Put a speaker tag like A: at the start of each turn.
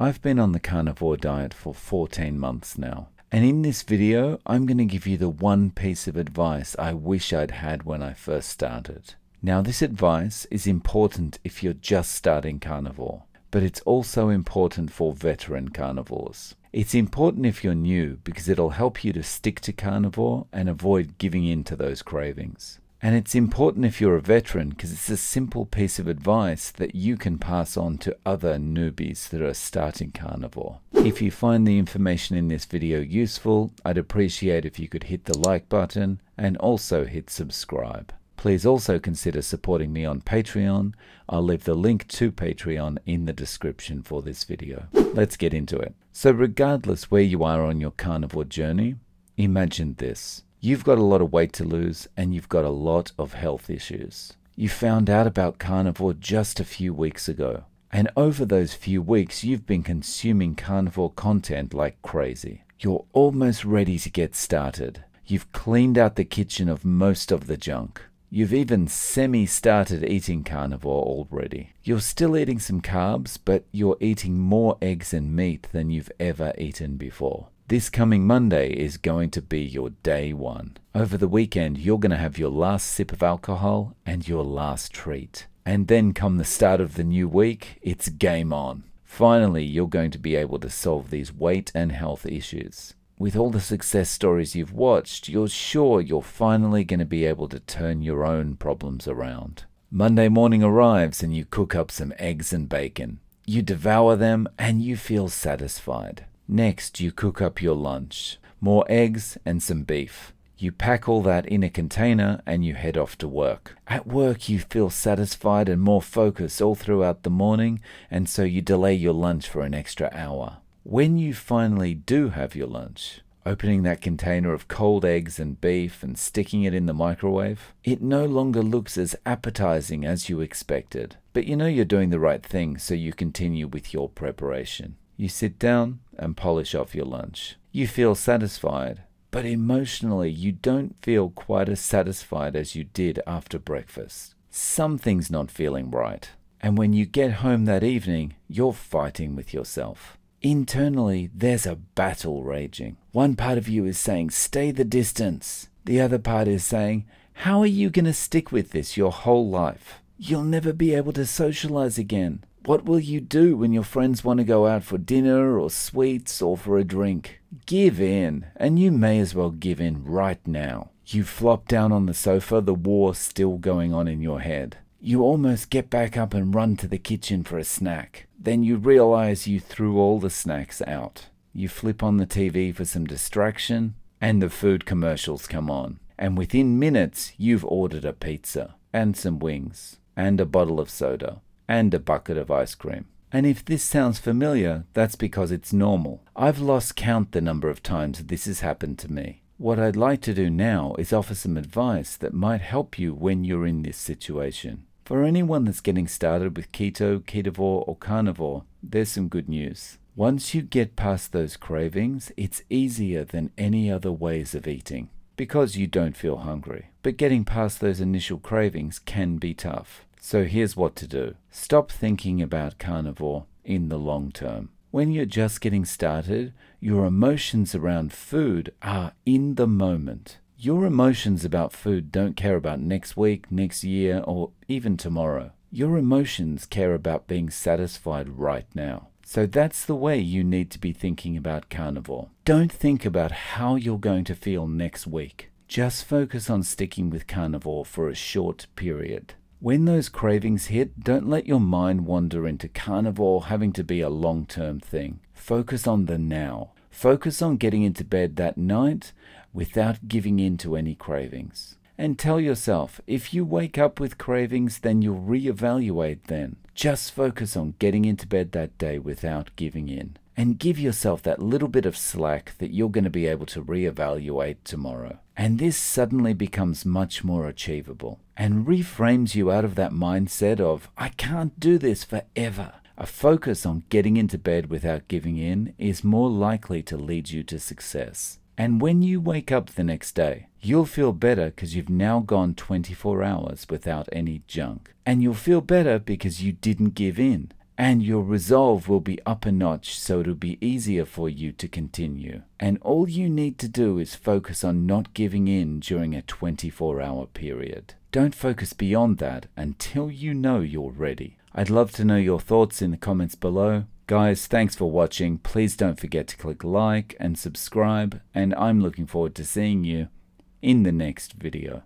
A: I've been on the carnivore diet for 14 months now. And in this video, I'm going to give you the one piece of advice I wish I'd had when I first started. Now, this advice is important if you're just starting carnivore, but it's also important for veteran carnivores. It's important if you're new because it'll help you to stick to carnivore and avoid giving in to those cravings. And it's important if you're a veteran because it's a simple piece of advice that you can pass on to other newbies that are starting carnivore. If you find the information in this video useful, I'd appreciate if you could hit the like button and also hit subscribe. Please also consider supporting me on Patreon. I'll leave the link to Patreon in the description for this video. Let's get into it. So regardless where you are on your carnivore journey, imagine this. You've got a lot of weight to lose and you've got a lot of health issues. You found out about carnivore just a few weeks ago. And over those few weeks, you've been consuming carnivore content like crazy. You're almost ready to get started. You've cleaned out the kitchen of most of the junk. You've even semi started eating carnivore already. You're still eating some carbs, but you're eating more eggs and meat than you've ever eaten before. This coming Monday is going to be your day one. Over the weekend, you're going to have your last sip of alcohol and your last treat. And then, come the start of the new week, it's game on. Finally, you're going to be able to solve these weight and health issues. With all the success stories you've watched, you're sure you're finally going to be able to turn your own problems around. Monday morning arrives and you cook up some eggs and bacon. You devour them and you feel satisfied. Next, you cook up your lunch more eggs and some beef. You pack all that in a container and you head off to work. At work, you feel satisfied and more focused all throughout the morning, and so you delay your lunch for an extra hour. When you finally do have your lunch, opening that container of cold eggs and beef and sticking it in the microwave, it no longer looks as appetizing as you expected. But you know you're doing the right thing, so you continue with your preparation. You sit down and polish off your lunch. You feel satisfied, but emotionally you don't feel quite as satisfied as you did after breakfast. Something's not feeling right. And when you get home that evening, you're fighting with yourself. Internally, there's a battle raging. One part of you is saying, stay the distance. The other part is saying, how are you going to stick with this your whole life? You'll never be able to socialize again. What will you do when your friends want to go out for dinner or sweets or for a drink? Give in, and you may as well give in right now. You flop down on the sofa, the war still going on in your head. You almost get back up and run to the kitchen for a snack. Then you realize you threw all the snacks out. You flip on the TV for some distraction, and the food commercials come on. And within minutes, you've ordered a pizza, and some wings, and a bottle of soda and a bucket of ice cream. And if this sounds familiar, that's because it's normal. I've lost count the number of times this has happened to me. What I'd like to do now is offer some advice that might help you when you're in this situation. For anyone that's getting started with keto, ketovore, or carnivore, there's some good news. Once you get past those cravings, it's easier than any other ways of eating because you don't feel hungry. But getting past those initial cravings can be tough. So here's what to do. Stop thinking about carnivore in the long term. When you're just getting started, your emotions around food are in the moment. Your emotions about food don't care about next week, next year, or even tomorrow. Your emotions care about being satisfied right now. So that's the way you need to be thinking about carnivore. Don't think about how you're going to feel next week. Just focus on sticking with carnivore for a short period. When those cravings hit, don't let your mind wander into carnivore having to be a long term thing. Focus on the now. Focus on getting into bed that night without giving in to any cravings. And tell yourself if you wake up with cravings, then you'll reevaluate then. Just focus on getting into bed that day without giving in. And give yourself that little bit of slack that you're going to be able to reevaluate tomorrow. And this suddenly becomes much more achievable and reframes you out of that mindset of, I can't do this forever. A focus on getting into bed without giving in is more likely to lead you to success. And when you wake up the next day, you'll feel better because you've now gone 24 hours without any junk. And you'll feel better because you didn't give in. And your resolve will be up a notch so it'll be easier for you to continue. And all you need to do is focus on not giving in during a 24 hour period. Don't focus beyond that until you know you're ready. I'd love to know your thoughts in the comments below. Guys, thanks for watching. Please don't forget to click like and subscribe, and I'm looking forward to seeing you in the next video.